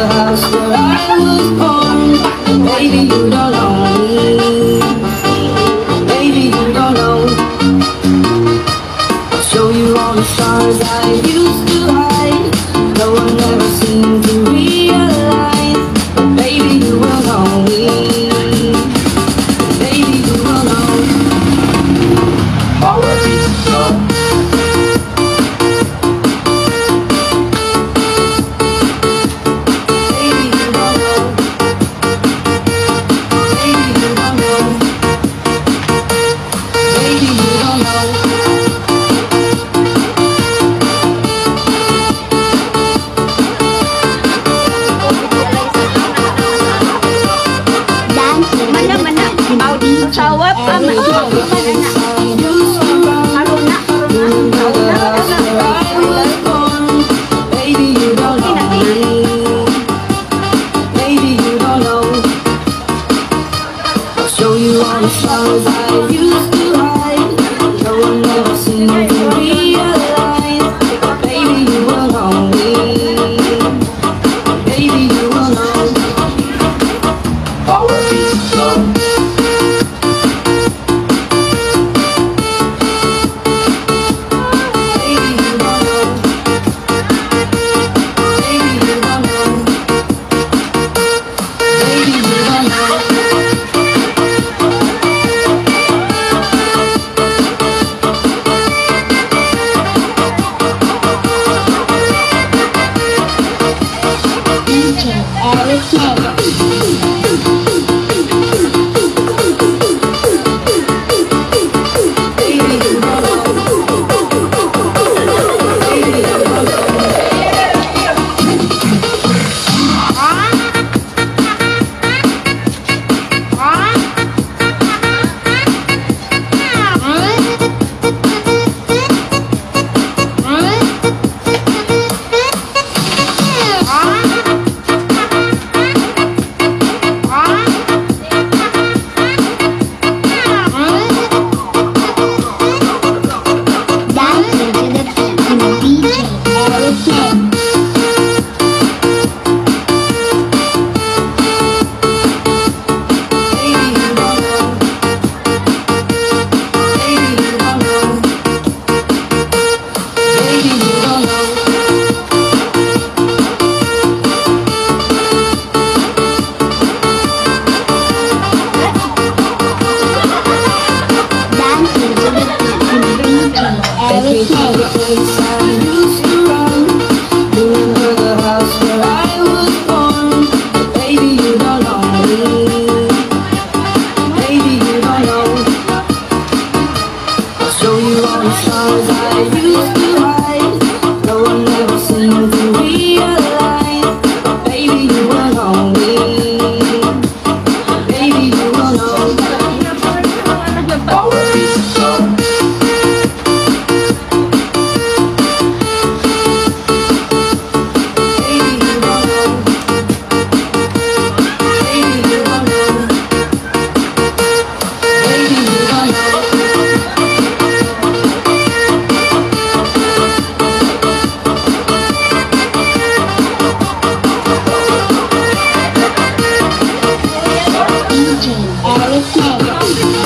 the house where I was born Baby, you don't know Baby, you don't know show you all the stars I used 啊！Everything Oh,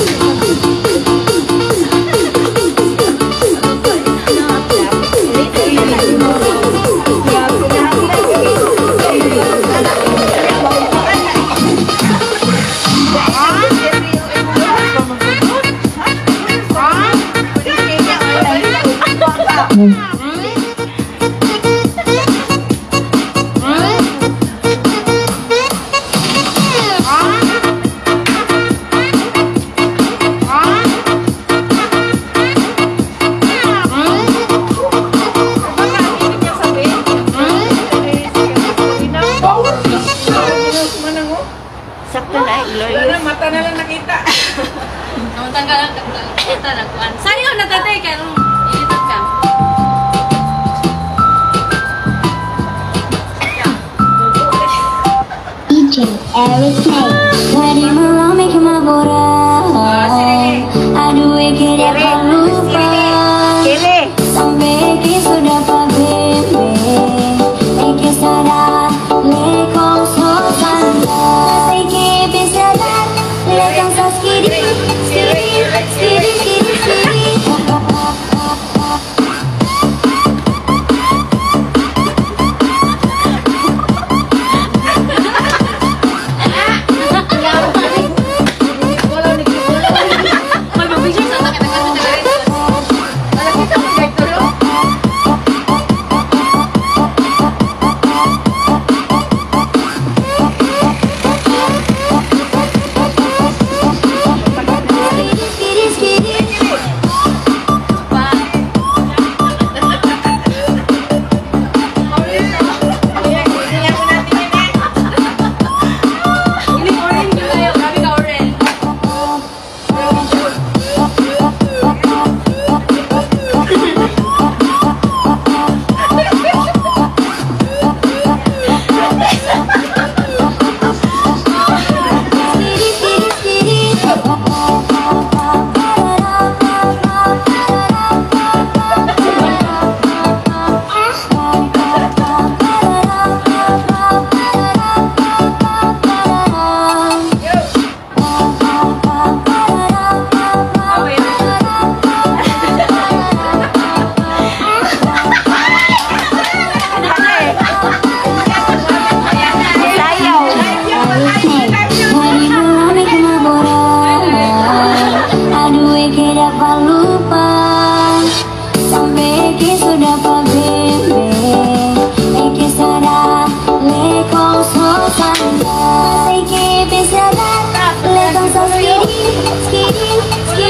Yeah.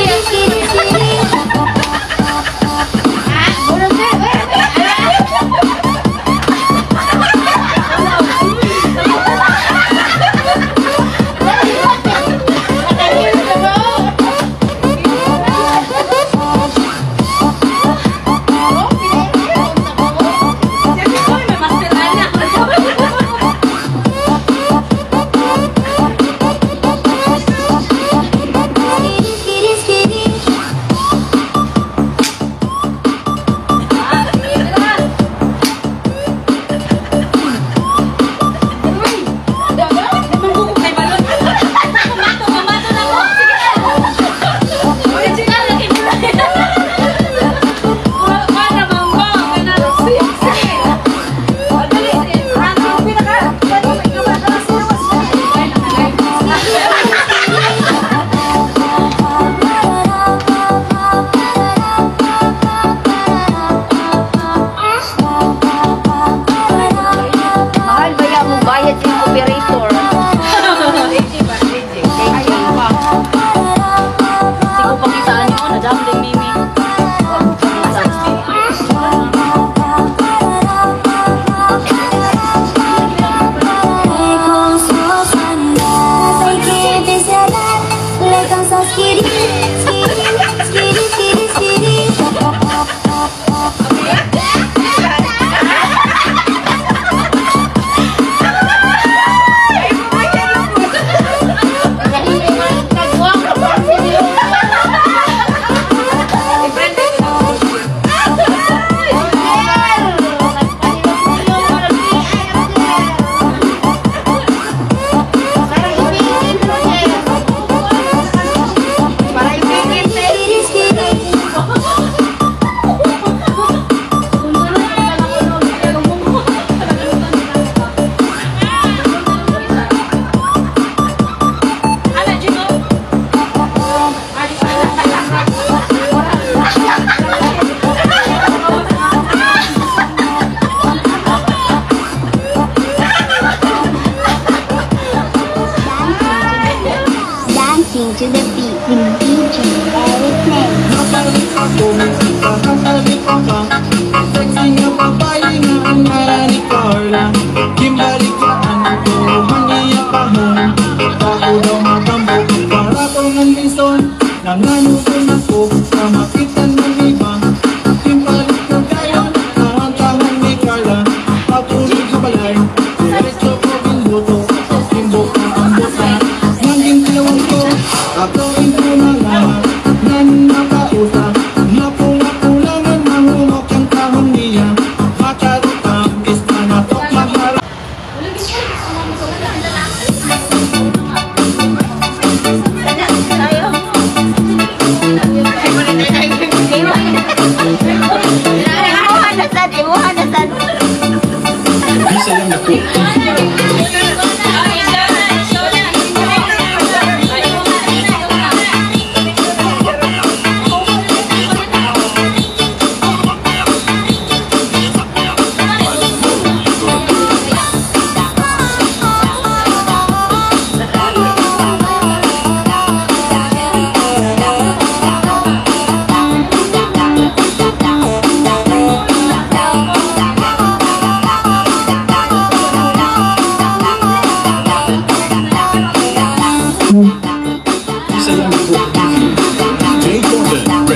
Let's get in each a Kimberly lá, lá, lá. Jay Jordan.